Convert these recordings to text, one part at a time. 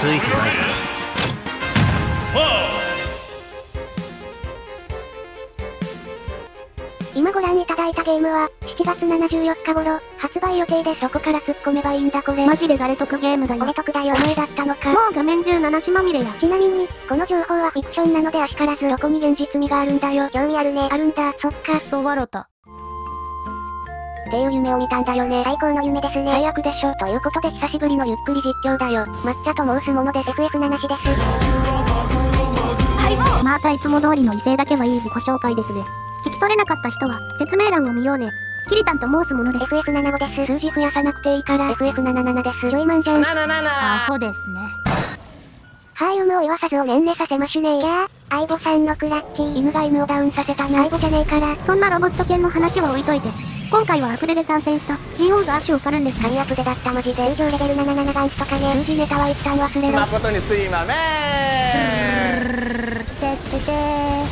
ついてない今ご覧いただいたゲームは、7月74日頃、発売予定です。どこから突っ込めばいいんだこれ。マジで誰得ゲームだよ。俺得だよ。お前だったのか。もう画面中七しまみれや。ちなみに、この情報はフィクションなのであしからずどこに現実味があるんだよ。興味あるね。あるんだ。そっか。そうわろた。っていう夢を見たんだよね。最高の夢ですね。最悪でしょ。ということで久しぶりのゆっくり実況だよ。抹茶と申すものです。FF7 しです。またいつも通りの威勢だけはいい自己紹介ですね。聞き取れなかった人は、説明欄を見ようね。キリタンと申すものです。FF75 です。数字増やさなくていいから。FF77 です。ジョイマンじゃん。アホですね。はい、有無を言わさずを年齢させましゅねー。じゃあ、相棒さんのクラッチ。犬が犬をダウンさせたな。相棒じゃねえから。そんなロボット犬の話は置いといて、今回はアプデで参戦した GO が足を狩るんです神アプデだったマジで。通常レベル77ガンツとかね。数字ネタは一旦忘れろ。誠にすいまめんてってて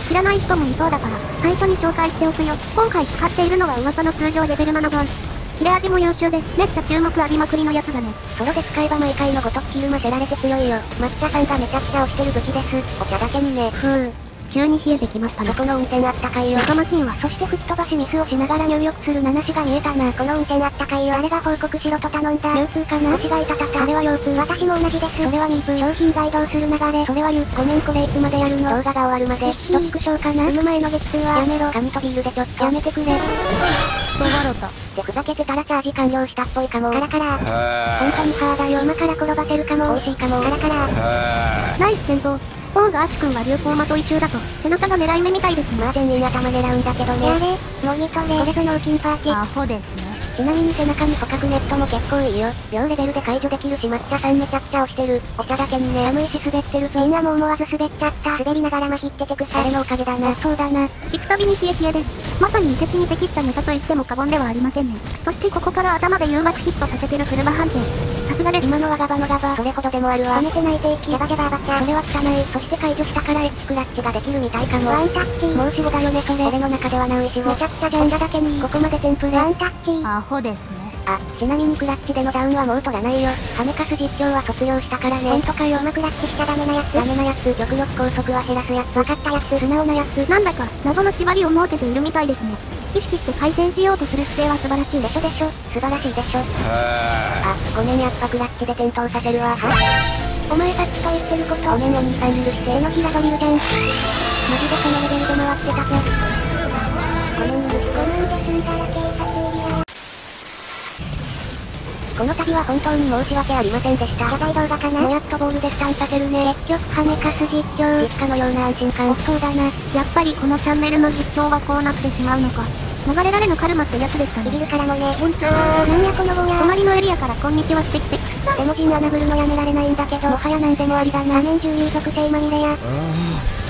知らない人もいそうだから、最初に紹介しておくよ。今回使っているのは噂の通常レベル7ガンス。切れ味も優秀で、めっちゃ注目浴びまくりのやつだね。ソロで使えば毎回のごとくひるませられて強いよ。抹茶さんがめちゃくちゃ推してる武器です。お茶だけにね。ふう。急に冷えてきましたねそ。この運転あったかいよ。やかましいわ。そして吹っ飛ばしミスをしながら入力する七しが見えたな。この運転あったかいよ。あれが報告しろと頼んだ。腰痛かな間違いたたた。あれは腰痛。私も同じです。それはミープ。商品が移動する流れ。それは言う。ごめんこれいつまでやるの動画が終わるまで。一聞くしょうかな。産む前の激痛はやめろ。髪とビールでちょっとやめてくれ。そうわろた。ってふざけてたらチャージ完了したっぽいかも。カラカラ。本は当にハーだよ。今から転ばせるかも。美味しいかも。カラカラ。はナイス戦闘。オーガアシ君は流行まとい中だと、背中が狙い目みたいですね。まあ全員頭狙うんだけどね。あれモニトレ。これぞ脳筋パーティー。アホですね。ちなみに背中に捕獲ネットも結構いいよ。秒レベルで解除できるし抹茶さんめちゃくちゃ押してる。お茶だけにね。寒いし滑ってるぞ。みんなも思わず滑っちゃった。滑りながらまひってて草。あれのおかげだな。そうだな。聞くたびに冷え冷えで、まさにイケチに適したネタと言っても過言ではありませんね。そしてここから頭で誘惑ヒットさせてる車判定。さすがです。今のはガバのガバ。それほどでもあるわ。止めてない定期。ジャバジャババチャ。それは汚い。そして解除したからエッチクラッチができるみたいかも。ワンタッチ。もう死後だよねそれ。俺の中ではナウイシゴ。めちゃくちゃじゃんだだけに。ここまでテンプレ。ワンタッチ。アホですね。あ、ちなみにクラッチでのダウンはもう取らないよ。ハメカス実況は卒業したからね。ほんとかよ。今クラッチしちゃダメなやつ？ダメなやつ。極力高速は減らすやつ。わかったやつ。素直なやつ。なんだか、謎の縛りを設けているみたいですね。意識して回転しようとする姿勢は素晴らしいでしょでしょ。素晴らしいでしょ。はあ、ごめんやっぱクラッチで転倒させるわ。はお前さっきと言ってること。ごめんお兄さん許して。手のひらドリルじゃん。マジでそのレベルで回ってたぜ。ごめん許して。ごめんで済んだら警察。この度は本当に申し訳ありませんでした。謝罪動画かな？もやっとボールでスタンさせるね。結局ハメカス実況。実家のような安心感。そうだな。やっぱりこのチャンネルの実況はこうなってしまうのか。逃れられぬカルマってやつですかね。ビビるからもね。こんちはなんやこのぼや。隣のエリアからこんにちはしてきてくっさ。でも陣穴ぶるのやめられないんだけど、もはや何でもありだな。画面中有属性まみれや。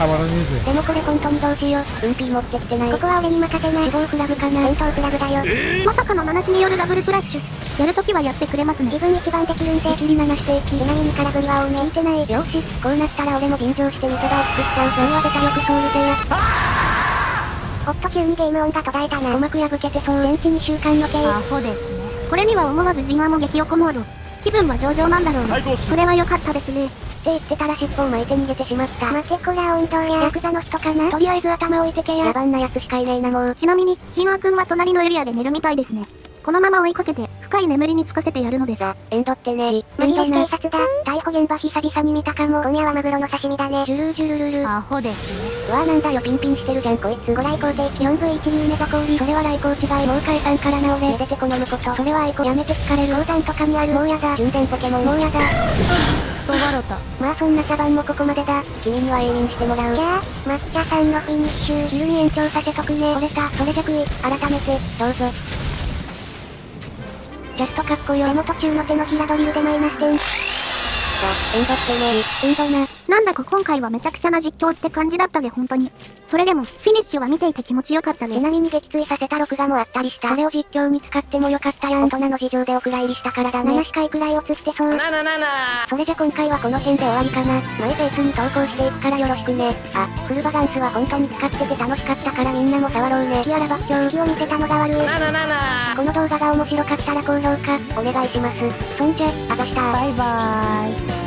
たまらねえぜでもこれ本当にどうしよう。うんぴー持ってきてない。ここは俺に任せな。死亡フラグかな。戦闘フラグだよ。まさかの七しによるダブルクラッシュ。やるときはやってくれますね自。分一番できるんで。切り7ステーキ。ちなみに空振りは多め。聞いてない。よし。こうなったら俺も便乗して見せ場を作っちゃう。何は出たよくソウルでや。おっと急にゲーム音が途絶えたな。鼓膜破けてそう。現地2週間予定。アホですね。これには思わず陣話も激おこモード。気分は上々なんだろうね。それは良かったですね。って言ってたら尻尾を巻いて逃げてしまった。待てこら温度や。ヤクザの人かな？とりあえず頭置いてけや。野蛮なやつしかいねえなもう。ちなみに、ジンア君は隣のエリアで寝るみたいですね。このまま追いかけて、深い眠りにつかせてやるのです。さ、エンドってね無理です警察だ。逮捕現場久々に見たかも。今夜はマグロの刺身だね。ジュルージュルルルル。アホですね。うわなんだよピンピンしてるじゃんこいつ。ご来光定期 4V 一流メガ氷。それは来光違い。もう解散からな俺。めでてこのむこと。それは愛子やめて疲れる。横断とかにある。もうやだ。純電ポケモン。もうやだ。そうわろた。まあそんな茶番もここまでだ。君には永眠してもらう。じゃあ、抹茶さんのフィニッシュ。昼に延長させとくね。折れた。それじゃ食い。改めて、どうぞ。ジャストかっこよ。でも途中の手のひらドリルでマイナス点。さあ、エンドってね。エンドな。なんだか今回はめちゃくちゃな実況って感じだったで本当に。それでも、フィニッシュは見ていて気持ちよかったね。ちなみに撃墜させた録画もあったりした。それを実況に使ってもよかったやん。大人の事情でお蔵入りしたからだね。7視くらい映ってそう。ななななそれじゃ今回はこの辺で終わりかな。マイペースに投稿していくからよろしくね。あ、フルバガンスは本当に使ってて楽しかったからみんなも触ろうね。キアラバッチョ気を見せたのが悪い。ななななこの動画が面白かったら高評価、お願いします。そんじゃ、あざしたバイバーイ。